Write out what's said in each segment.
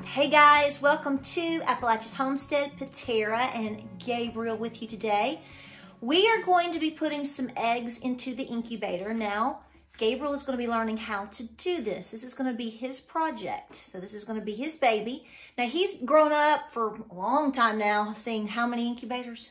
Hey guys, welcome to Appalachia's Homestead. Patara and Gabriel with you today. We are going to be putting some eggs into the incubator. Now, Gabriel is going to be learning how to do this. This is going to be his project. So this is going to be his baby. Now, he's grown up for a long time now, seeing how many incubators?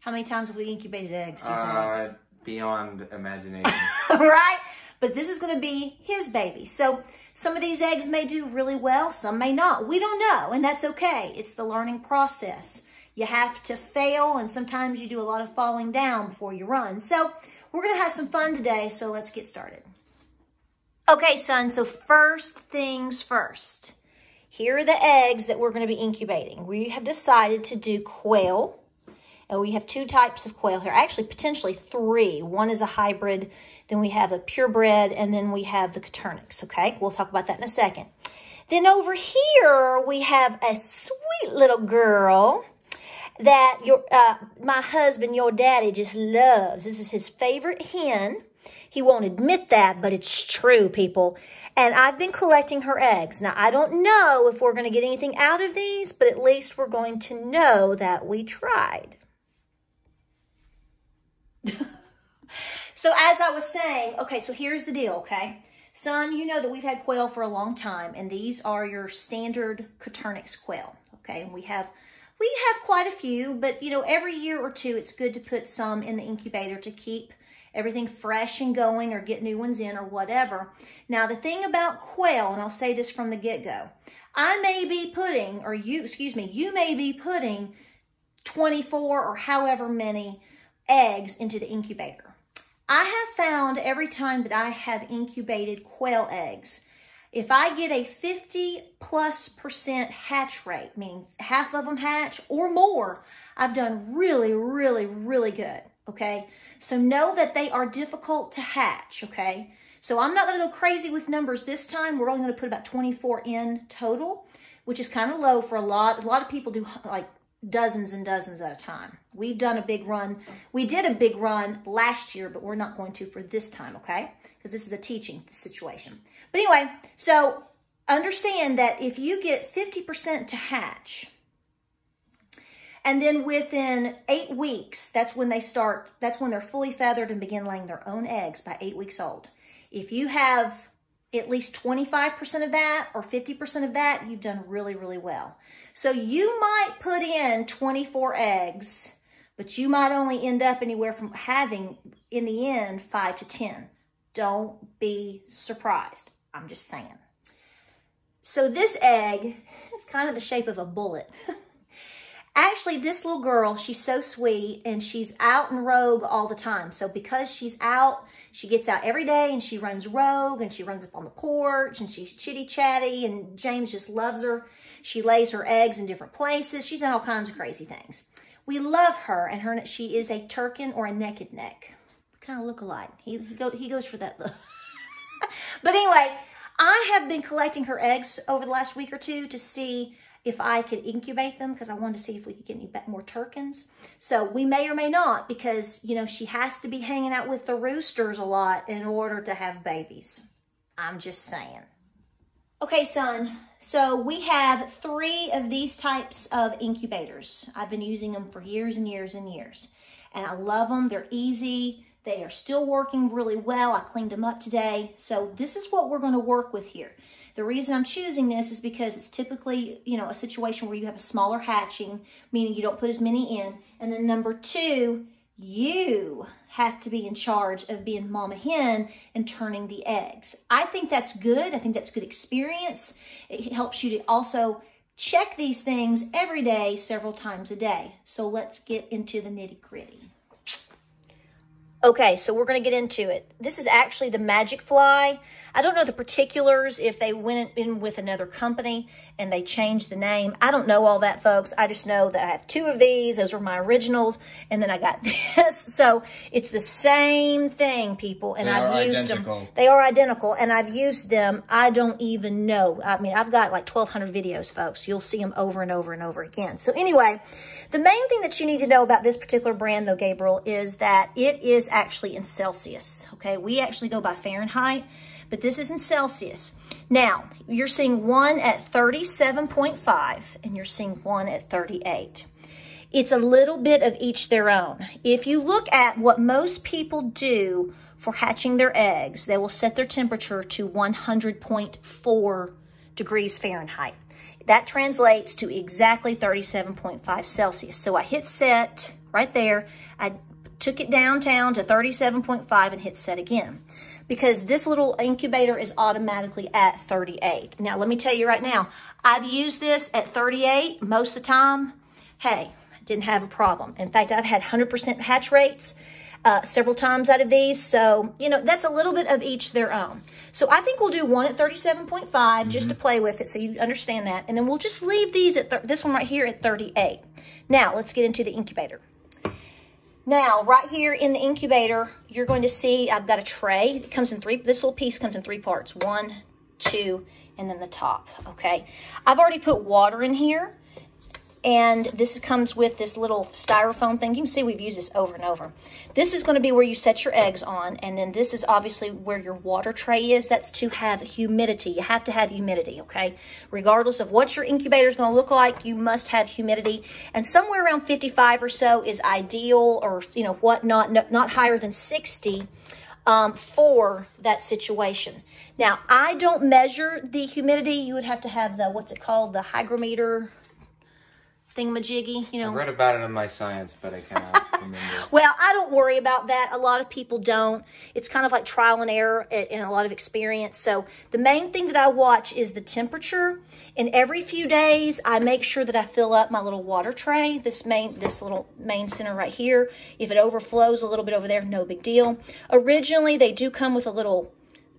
How many times have we incubated eggs? do you think? Uh, beyond imagination. right? But this is going to be his baby. So some of these eggs may do really well, some may not. We don't know, and that's okay. It's the learning process. You have to fail, and sometimes you do a lot of falling down before you run. So we're to have some fun today, so let's get started. Okay, son, so first things first. Here are the eggs that we're to be incubating. We have decided to do quail, and we have two types of quail here. Actually, potentially three. One is a hybrid, then we have a purebred, and then we have the Coturnix, okay? We'll talk about that in a second. Then over here, we have a sweet little girl that your uh, my husband, your daddy, just loves. This is his favorite hen. He won't admit that, but it's true, people. And I've been collecting her eggs. Now, I don't know if we're going to get anything out of these, but at least we're going to know that we tried. So as I was saying, okay, so here's the deal, okay? Son, you know that we've had quail for a long time, and these are your standard Coturnix quail, okay? And we have we have quite a few, but you know, every year or two, it's good to put some in the incubator to keep everything fresh and going or get new ones in or whatever. Now, the thing about quail, and I'll say this from the get-go, I may be putting, or you, excuse me, you may be putting 24 or however many eggs into the incubator. I have found every time that I have incubated quail eggs, if I get a 50 plus percent hatch rate, meaning half of them hatch or more, I've done really, really, really good. Okay. So know that they are difficult to hatch. Okay. So I'm not going to go crazy with numbers this time. We're only going to put about 24 in total, which is kind of low for a lot. A lot of people do like dozens and dozens at a time. We've done a big run. We did a big run last year, but we're not going to for this time. Okay. Because this is a teaching situation. But anyway, so understand that if you get 50% to hatch, and then within eight weeks, that's when they start, that's when they're fully feathered and begin laying their own eggs by eight weeks old. If you have at least 25% of that or 50% of that, you've done really, really well. So you might put in 24 eggs, but you might only end up anywhere from having, in the end, five to 10. Don't be surprised. I'm just saying. So this egg, it's kind of the shape of a bullet. Actually, this little girl, she's so sweet and she's out and rogue all the time. So because she's out, she gets out every day and she runs rogue and she runs up on the porch and she's chitty chatty and James just loves her. She lays her eggs in different places. She's done all kinds of crazy things. We love her and her she is a Turken or a naked neck. Kind of look alike. He, he, go, he goes for that look. but anyway, I have been collecting her eggs over the last week or two to see if I could incubate them because I wanted to see if we could get any more Turkens. So we may or may not because, you know, she has to be hanging out with the roosters a lot in order to have babies. I'm just saying. Okay, son, so we have three of these types of incubators. I've been using them for years and years and years. And I love them. They're easy. They are still working really well. I cleaned them up today. So this is what we're going to work with here. The reason I'm choosing this is because it's typically, you know, a situation where you have a smaller hatching, meaning you don't put as many in. And then number two, you have to be in charge of being mama hen and turning the eggs. I think that's good. I think that's good experience. It helps you to also check these things every day, several times a day. So let's get into the nitty gritty. Okay, so we're going to get into it. This is actually the Magicfly. I don't know the particulars if they went in with another company and they changed the name. I don't know all that, folks. I just know that I have two of these. Those were my originals. And then I got this. So it's the same thing, people. And They I've are used identical. them. They are identical. And I've used them. I don't even know. I mean, I've got like 1,200 videos, folks. You'll see them over and over and over again. So anyway, the main thing that you need to know about this particular brand, though, Gabriel, is that it is actually in Celsius. Okay, we actually go by Fahrenheit, but this is in Celsius. Now, you're seeing one at 37.5 and you're seeing one at 38. It's a little bit of each their own. If you look at what most people do for hatching their eggs, they will set their temperature to 100.4 degrees Fahrenheit. That translates to exactly 37.5 Celsius. So I hit set right there. I took it downtown to 37.5 and hit set again because this little incubator is automatically at 38. Now, let me tell you right now, I've used this at 38 most of the time. Hey, I didn't have a problem. In fact, I've had 100% hatch rates uh, several times out of these. So, you know, that's a little bit of each their own. So I think we'll do one at 37.5 just to play with it so you understand that. And then we'll just leave these at, thir- this one right here at 38. Now, let's get into the incubator. Now, right here in the incubator, you're going to see I've got a tray. It comes in three, this little piece comes in three parts. One, two, and then the top, okay? I've already put water in here. And this comes with this little styrofoam thing. You can see we've used this over and over. This is going to be where you set your eggs on. And then this is obviously where your water tray is. That's to have humidity. You have to have humidity, okay? Regardless of what your incubator is going to look like, you must have humidity. And somewhere around 55 or so is ideal or, you know, what, not, no- not higher than 60 um, for that situation. Now, I don't measure the humidity. You would have to have the, what's it called, the hygrometer thingamajiggy, you know. I read about it in my science, but I cannot remember. Well, I don't worry about that. A lot of people don't. It's kind of like trial and error and and a lot of experience. So the main thing that I watch is the temperature. And every few days, I make sure that I fill up my little water tray, this main, this little main center right here. If it overflows a little bit over there, no big deal. Originally, they do come with a little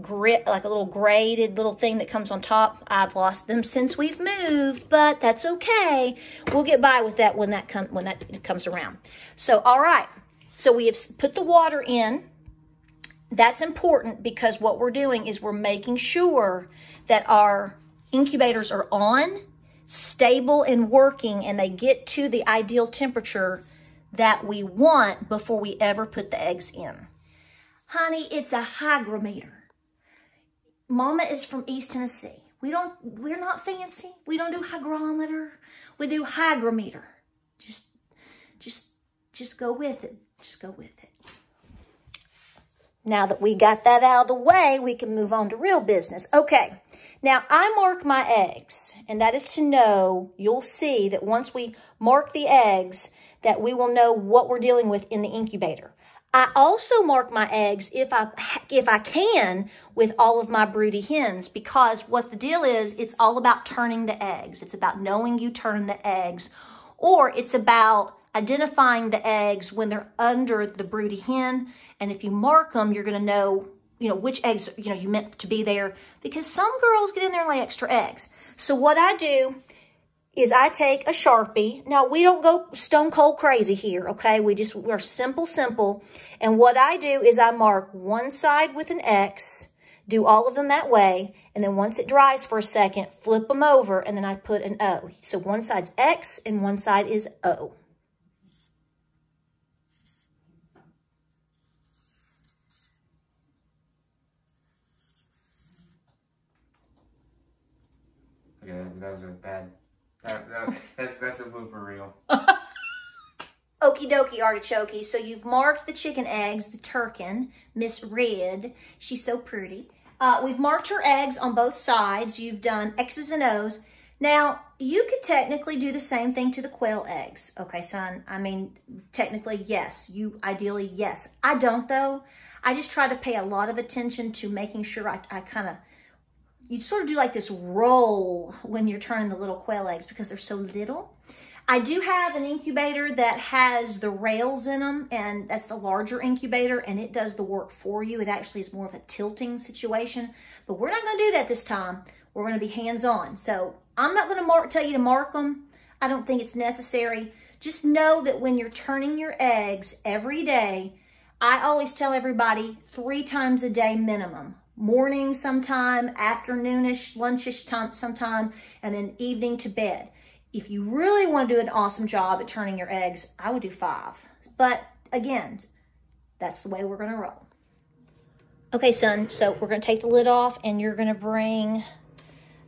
grit, like a little graded little thing that comes on top. I've lost them since we've moved, but that's okay. We'll get by with that when that come when that comes around. So, all right. So we have put the water in. That's important because what we're doing is we're making sure that our incubators are on, stable and working, and they get to the ideal temperature that we want before we ever put the eggs in. Honey, it's a hygrometer. Mama is from East Tennessee. We don't, we're not fancy. We don't do hygrometer. We do hygrometer. Just, just, just go with it. Just go with it. Now that we got that out of the way, we can move on to real business. Okay. Now I mark my eggs, and that is to know, you'll see that once we mark the eggs, that we will know what we're dealing with in the incubator. I also mark my eggs if I if I can with all of my broody hens because what the deal is, it's all about turning the eggs. It's about knowing you turn the eggs, or it's about identifying the eggs when they're under the broody hen. And if you mark them, you're going to know you know which eggs you know you meant to be there because some girls get in there and lay extra eggs. So what I do is I take a Sharpie. Now, we don't go stone cold crazy here, okay? We just, we're simple, simple. And what I do is I mark one side with an X, do all of them that way, and then once it dries for a second, flip them over, and then I put an O. So one side's X and one side is O. Okay, that, was a bad. That, that, that's that's a blooper reel. Okie dokie artichoke. So you've marked the chicken eggs, the Turken, Miss Red. She's so pretty. Uh, we've marked her eggs on both sides. You've done X's and O's. Now, you could technically do the same thing to the quail eggs. Okay, son? I mean, technically, yes. You ideally, yes. I don't, though. I just try to pay a lot of attention to making sure I, I kind of, you sort of do like this roll when you're turning the little quail eggs because they're so little. I do have an incubator that has the rails in them, and that's the larger incubator, and it does the work for you. It actually is more of a tilting situation, but we're not going to do that this time. We're going to be hands-on. So I'm not going to mark, tell you to mark them. I don't think it's necessary. Just know that when you're turning your eggs every day, I always tell everybody three times a day minimum. Morning sometime, afternoonish, lunchish time sometime, and then evening to bed. If you really want to do an awesome job at turning your eggs, I would do five. But again, that's the way we're going to roll. Okay, son, so we're going to take the lid off and you're going to bring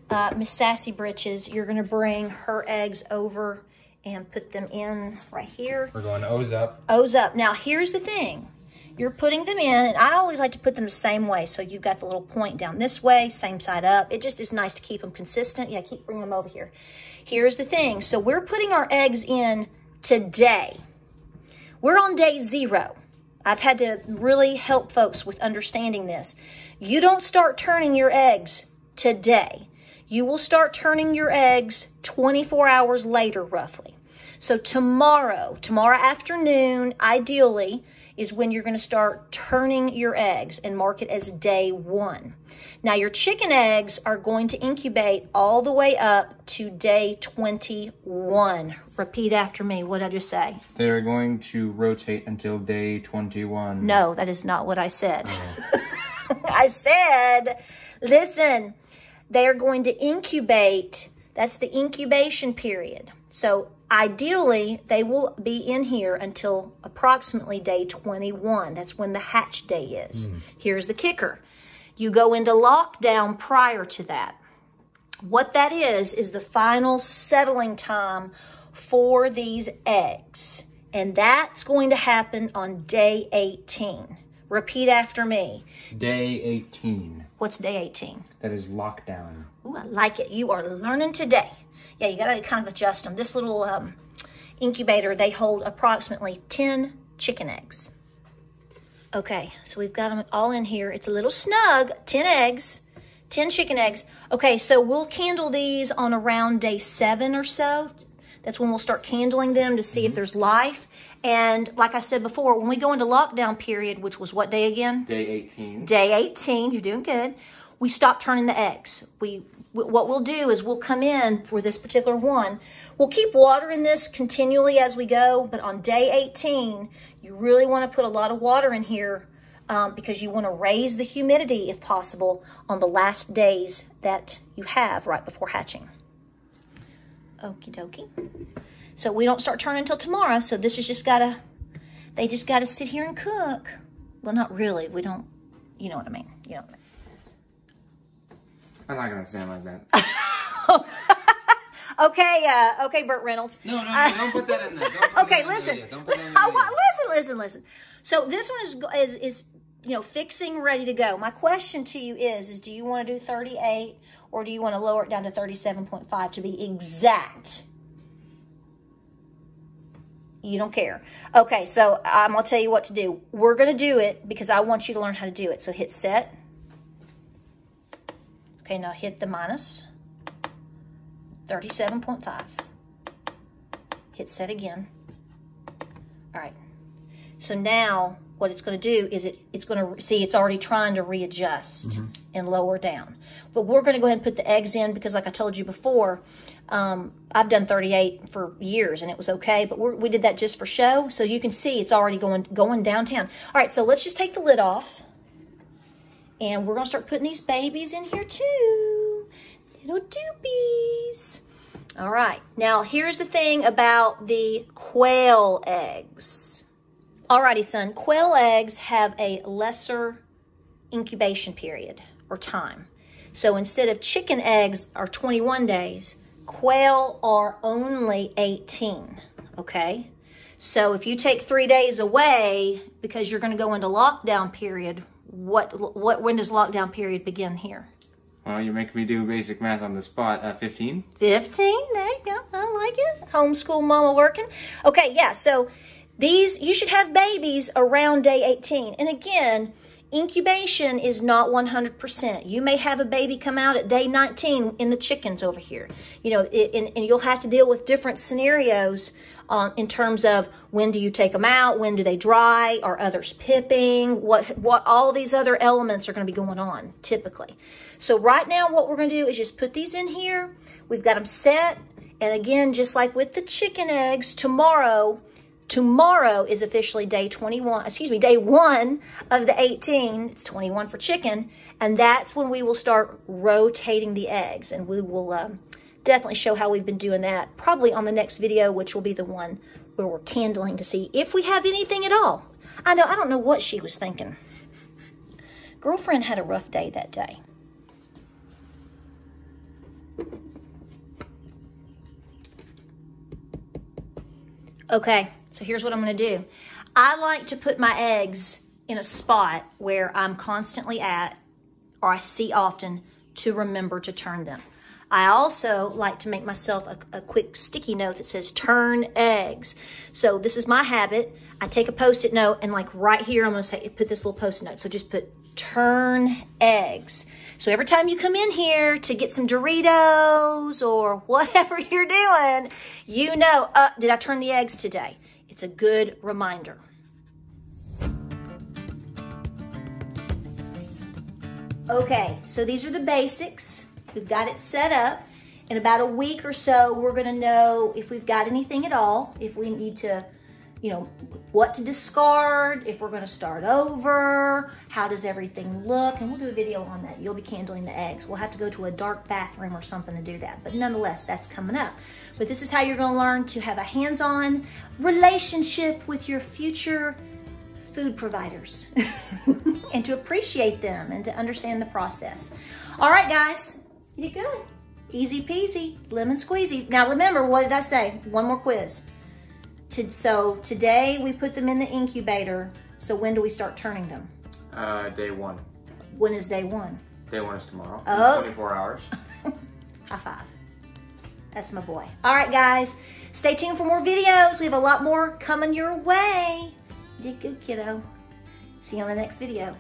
uh, Miss Sassy Britches, you're going to bring her eggs over and put them in right here. We're going O's up. O's up. Now, here's the thing. You're putting them in, and I always like to put them the same way. So you've got the little point down this way, same side up. It just is nice to keep them consistent. Yeah, keep bringing them over here. Here's the thing. So we're putting our eggs in today. We're on day zero. I've had to really help folks with understanding this. You don't start turning your eggs today. You will start turning your eggs 24 hours later, roughly. So tomorrow, tomorrow afternoon, ideally, is when you're going to start turning your eggs and mark it as day one. Now, your chicken eggs are going to incubate all the way up to day 21. Repeat after me. What did I just say? They are going to rotate until day 21. No, that is not what I said. Oh. I said, listen, they are going to incubate. That's the incubation period. So Ideally, they will be in here until approximately day 21. That's when the hatch day is. Mm. Here's the kicker. You go into lockdown prior to that. What that is, is the final settling time for these eggs. And that's going to happen on day 18. Repeat after me. Day 18. What's day 18? That is lockdown. Ooh, I like it. You are learning today yeah, you got to kind of adjust them. This little um, incubator, they hold approximately 10 chicken eggs. Okay, so we've got them all in here. It's a little snug, 10 eggs, 10 chicken eggs. Okay, so we'll candle these on around day seven or so. That's when we'll start candling them to see if mm-hmm. there's life. And like I said before, when we go into lockdown period, which was what day again? Day 18. Day 18, you're doing good. We stop turning the eggs. We what we'll do is we'll come in for this particular one. We'll keep watering this continually as we go, but on day 18, you really want to put a lot of water in here um, because you want to raise the humidity, if possible, on the last days that you have right before hatching. Okie dokie. So we don't start turning until tomorrow, so this has just got to, they just got to sit here and cook. Well, not really. We don't, you know what I mean. You know what I mean. I'm not gonna stand like that. okay, uh, okay, Burt Reynolds. No, no, no, uh, don't put that in there. okay, listen. Don't put that in listen, listen, listen. So this one is is is you know fixing, ready to go. My question to you is: is do you want to do 38 or do you want to lower it down to 37.5 to be exact? You don't care. Okay, so I'm going to tell you what to do. We're going to do it because I want you to learn how to do it. So hit set. Okay, now hit the minus 37.5. Hit set again. All right. So now what it's going to do is it, it's going to, see, it's already trying to readjust mm -hmm. and lower down. But we're going to go ahead and put the eggs in because like I told you before, um, I've done 38 for years and it was okay, but we did that just for show. So you can see it's already going, going downtown. All right, so let's just take the lid off. And we're to start putting these babies in here too. Little doopies. All right. Now, here's the thing about the quail eggs. Alrighty, son. Quail eggs have a lesser incubation period or time. So instead of chicken eggs are 21 days, quail are only 18, okay? So if you take three days away because you're going to go into lockdown period, what what when does lockdown period begin here? Well, you're making me do basic math on the spot. Uh, 15? 15, there you go. I like it. Homeschool mama working. Okay, yeah, so these, you should have babies around day 18. And again, Incubation is not 100%. You may have a baby come out at day 19 in the chickens over here. You know, it, and, and, you'll have to deal with different scenarios um, in terms of when do you take them out, when do they dry, are others pipping, what, what all these other elements are going to be going on typically. So right now what we're going to do is just put these in here. We've got them set. And again, just like with the chicken eggs, tomorrow Tomorrow is officially day 21, excuse me, day one of the 18. It's 21 for chicken. And that's when we will start rotating the eggs. And we will um, definitely show how we've been doing that probably on the next video, which will be the one where we're candling to see if we have anything at all. I know, I don't know what she was thinking. Girlfriend had a rough day that day. Okay, so here's what I'm going to do. I like to put my eggs in a spot where I'm constantly at or I see often to remember to turn them. I also like to make myself a, a, quick sticky note that says turn eggs. So this is my habit. I take a post-it note and like right here, I'm gonna say, put this little post-it note. So just put turn eggs. So every time you come in here to get some Doritos or whatever you're doing, you know, uh, did I turn the eggs today? It's a good reminder. Okay, so these are the basics. We've got it set up. In about a week or so, we're gonna know if we've got anything at all, if we need to you know, what to discard, if we're going to start over, how does everything look, and we'll do a video on that. You'll be candling the eggs. We'll have to go to a dark bathroom or something to do that, but nonetheless, that's coming up. But this is how you're going to learn to have a hands-on relationship with your future food providers and to appreciate them and to understand the process. All right, guys, you good. Easy peasy, lemon squeezy. Now remember, what did I say? One more quiz. To, so today we put them in the incubator. So when do we start turning them? Uh, day one. When is day one? Day one is tomorrow. Oh. 24 hours. High five. That's my boy. All right, guys. Stay tuned for more videos. We have a lot more coming your way. You did good, kiddo. See you on the next video.